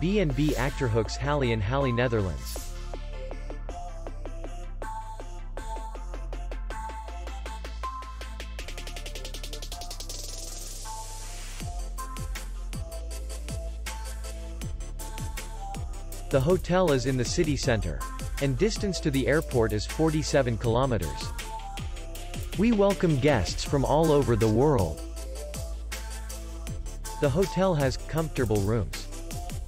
B&B Achterhoeks Halle and Halle Netherlands. The hotel is in the city center. And distance to the airport is 47 kilometers. We welcome guests from all over the world. The hotel has comfortable rooms,